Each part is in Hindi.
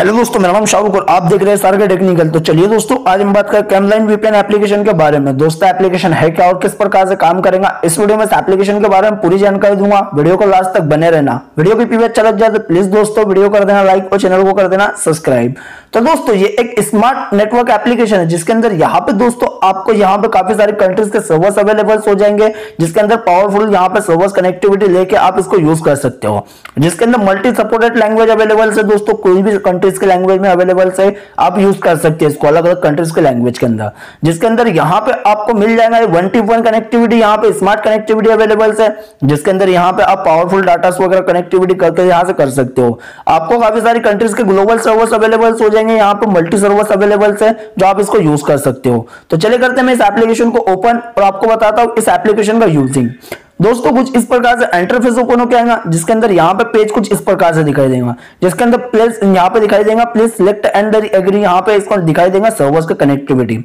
हेलो दोस्तों, मेरा नाम शाहरुख और आप देख रहे हैं सारे टेक्निकल। तो चलिए दोस्तों, आज हम बात करें कैमलाइन वीपीएन एप्लीकेशन के बारे में। दोस्तों एप्लीकेशन है क्या और किस प्रकार से काम करेगा? इस वीडियो में इस एप्लीकेशन के बारे में पूरी जानकारी दूँगा। वीडियो को लास्ट तक बने रहना। वीडियो की पीवीएस चल जाए तो प्लीज़ दोस्तों, वीडियो कर देना लाइक और चैनल को कर देना सब्सक्राइब तो दोस्तों, ये एक स्मार्ट नेटवर्क एप्लीकेशन है, जिसके अंदर यहाँ पे दोस्तों आपको यहाँ पे काफ़ी सारे कंट्रीज़ के सर्वर्स अवेलेबल हो जाएँगे, जिसके अंदर पावरफुल यहाँ पे सर्वर्स कनेक्टिविटी लेके आप इसको यूज़ कर सकते हो। जिसके अंदर मल्टी सपोर्टेड लैंग्वेज अवेलेबल है दोस्तों, कोई भी कंट्रीज़ के लैंग्वेज में अवेलेबल है, आप यूज़ कर सकते हैं इसको अलग अलग कंट्रीज़ के लैंग्वेज के अंदर। जिसके अंदर यहाँ पे आपको मिल जाएगा वन टी वन कनेक्टिविटी यहाँ पे स्मार्ट कनेक्टिविटी अवेलेबल है, जिसके अंदर यहाँ पे आप पावरफुल डाटा वगैरह कनेक्टिविटी करके यहाँ से कर सकते हो। आपको काफ़ी सारी कंट्रीज़ के ग्लोबल सर्वर्स अवेलेबल हो जाएँगे, यहाँ पे मल्टी सर्वर्स अवेलेबल है, जो आप इसको यूज़ कर सकते हो। तो चले करते हैं इस एप्लीकेशन को ओपन और आपको बताता हूँ इस एप्लीकेशन का यूजिंग दोस्तों, कुछ इस प्रकार से इंटरफेस ओपन हो आएगा, जिसके अंदर यहाँ पे पेज कुछ इस प्रकार से दिखाई देगा। जिसके अंदर प्लेस यहाँ पे दिखाई देगा प्लेस सिलेक्ट एंड एग्री यहाँ पे इसको दिखाई देगा सर्वर्स का कनेक्टिविटी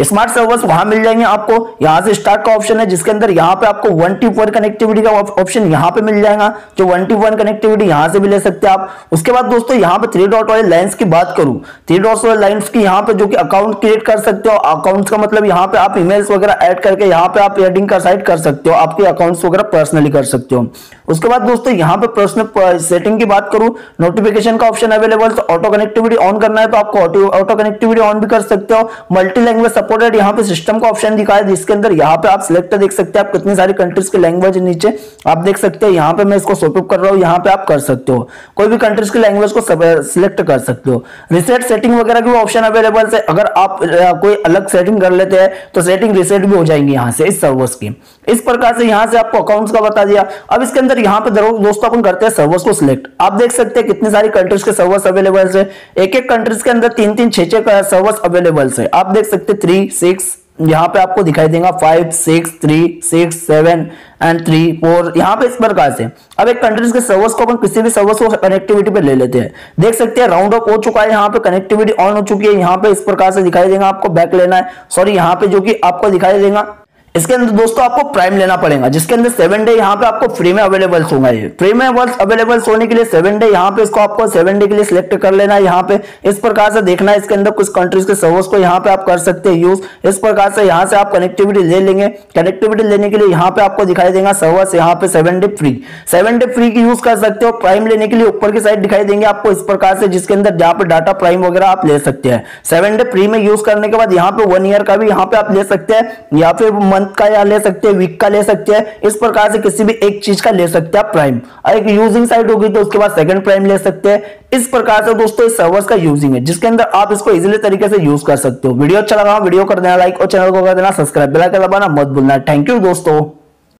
स्मार्ट सर्वर्स वहाँ मिल जाएँगे आपको। यहाँ से स्टार्ट का ऑप्शन है, जिसके अंदर यहाँ पे आपको वन टी वन कनेक्टिविटी का ऑप्शन यहाँ पे मिल जाएगा। जो वन टी वन कनेक्टिविटी यहाँ से भी ले सकते हैं आप। उसके बाद दोस्तों, यहाँ पे थ्री डॉट वाले लाइन्स की बात करूँ। थ्री डॉट वाले लाइन्स की यहाँ पे जो कि अकाउंट क्रिएट कर सकते हो। अकाउंट्स का मतलब यहाँ पे आप ईमेल्स वगैरह ऐड करके यहाँ पे आप एडिंग का साइट कर सकते हो। आपके अकाउंट्स वगैरह पर्सनली कर सकते हो। उसके बाद दोस्तों, यहाँ पे पर्सनल सेटिंग की बात करूँ। नोटिफिकेशन का option available auto connectivity on करना है तो आपको ऑटो कनेक्टिविटी ऑन भी कर सकते हो। मल्टी लैंग्वेज सपोर्टेड यहाँ पे सिस्टम का ऑप्शन दिखा है, जिसके अंदर यहाँ पे आप सिलेक्ट देख सकते हैं, आप कितनी सारी कंट्रीज़ के लैंग्वेज नीचे आप देख सकते हैं, यहाँ पे मैं इसको सोटअप कर रहा हूँ, यहाँ पे आप कर सकते हो। कोई भी कंट्रीज़ की लैंग्वेज को सिलेक्ट कर सकते हो। रिसेट सेटिंग वगैरह की ऑप्शन अवेलेबल है, अगर आप कोई अलग सेटिंग कर लेते हैं तो सेटिंग रिसेट भी हो जाएँगी यहाँ से, इस सर्वर्स की। इस प्रकार से यहाँ से आपको अकाउंट्स का बता दिया। अब इसके अंदर यहाँ पे दोस्तों अपन करते हैं सर्वर्स को सिलेक्ट आप देख सकते हैं कितनी सारी कंट्रीज़ के सर्वर्स अवेलेबल है। एक एक कंट्रीज़ के अंदर तीन तीन छह छह सर्वर्स अवेलेबल है। आप देख सकते थ्री सिक्स यहाँ पे आपको दिखाई देगा five six three six seven and three four यहाँ पे इस प्रकार से। अब एक कंट्रीज़ के सर्वर्स को अपन किसी भी सर्वर्स को कनेक्टिविटी पे ले लेते हैं। देख सकते हैं राउंड ऑफ़ हो चुका है, यहाँ पे कनेक्टिविटी ऑन हो चुकी है, यहाँ पे इस प्रकार से दिखाई देगा आपको बैक लेना है। सॉरी यहाँ पे जो कि आपको दिखाई देगा इसके अंदर दोस्तों आपको प्राइम लेना पड़ेगा, जिसके अंदर सेवन डे यहाँ पे आपको फ्री में अवेलेबल होगा ये। फ्री में अवेलेबल होने के लिए सेवन डे यहाँ पे इसको आपको सेवन डे के लिए सिलेक्ट कर लेना है यहाँ पे। इस प्रकार से देखना है, इसके अंदर कुछ कंट्रीज़ के सर्वर्स को यहाँ पे आप कर सकते हैं यूज़ इस प्रकार से यहाँ से आप कनेक्टिविटी ले लेंगे। कनेक्टिविटी लेने के लिए यहाँ पे आपको दिखाई देगा सर्वर्स यहाँ पे seven day free seven day free की यूज़ कर सकते हो। प्राइम लेने के लिए ऊपर की साइड दिखाई देंगे आपको इस प्रकार से, जिसके अंदर जहाँ पे डाटा प्राइम वगैरह आप ले सकते हैं। सेवन डे फ्री में यूज़ करने के बाद यहाँ पे वन ईयर का भी यहाँ पे आप ले सकते हैं। या फिर मंथ का या ले सकते हैं वीक का ले सकते हैं, इस प्रकार से किसी भी एक चीज़ का ले सकते हैं प्राइम और एक यूजिंग साइट होगी तो उसके बाद सेकंड प्राइम ले सकते हैं। इस प्रकार से दोस्तों इस सर्वर्स का यूजिंग है, जिसके अंदर आप इसको इजीली तरीके से यूज़ कर सकते हो। वीडियो अच्छा लगा वीडियो कर देना लाइक और चैनल को कर देना सब्सक्राइब बेल आइकन दबाना मत भूलना। थैंक यू दोस्तों।